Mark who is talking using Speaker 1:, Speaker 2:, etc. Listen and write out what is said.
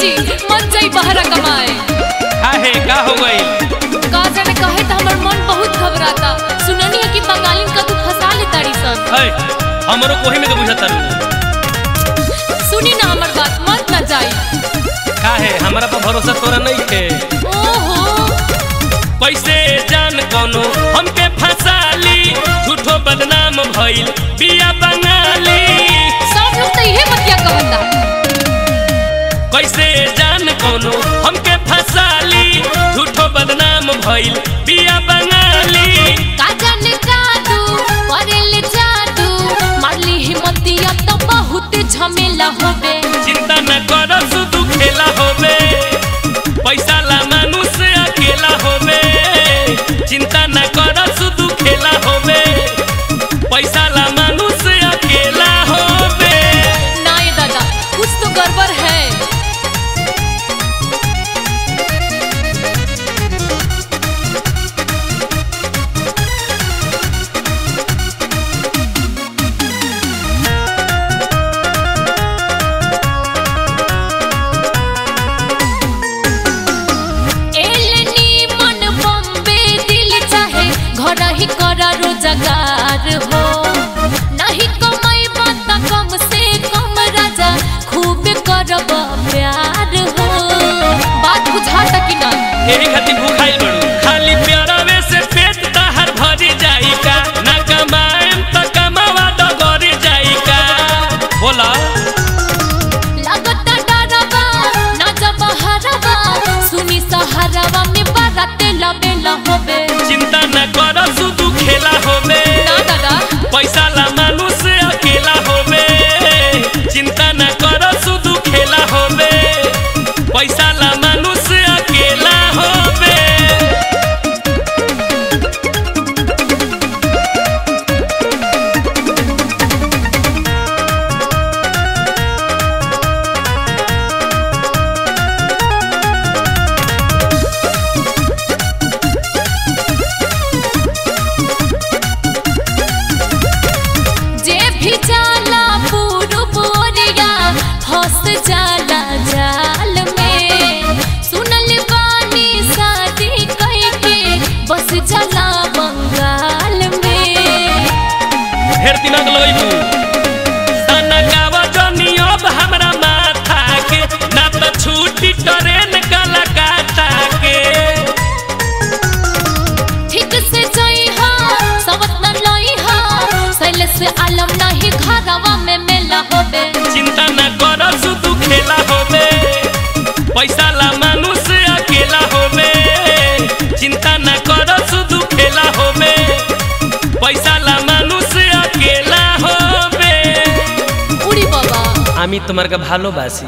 Speaker 1: जी मन जाई बहरा कमाए
Speaker 2: काहे का हो गई?
Speaker 1: का जाने कहे त हमर मन बहुत घबराता। सुननी है कि बंगालिन का तू फंसा ले तारी सन
Speaker 2: है हमरो कोही में के बुझत
Speaker 1: सुनी ना हमर बात मत न जाई।
Speaker 2: काहे हमरा पर भरोसा तोरा नहीं थे
Speaker 1: ओहो।
Speaker 2: कैसे जान कोनो हमके फसाली झूठो बदनाम भइल बिया कैसे जान कोनो? हमके फसाली, झूठो बदनाम भइल, बिया बंगाली।
Speaker 1: का जाने जादू करेले जादू, मारली हिम्मतिया तो बहुत झमेला होबे कि ना से आलम नहीं घरवा में मेला होबे
Speaker 2: चिंता न कर शुधु खेला होबे पैसा ला मानुष अकेला होबे चिंता न कर शुधु खेला होबे पैसा ला मानुष अकेला होबे
Speaker 1: उड़ी बाबा
Speaker 2: আমি তোমার ভালোবাসি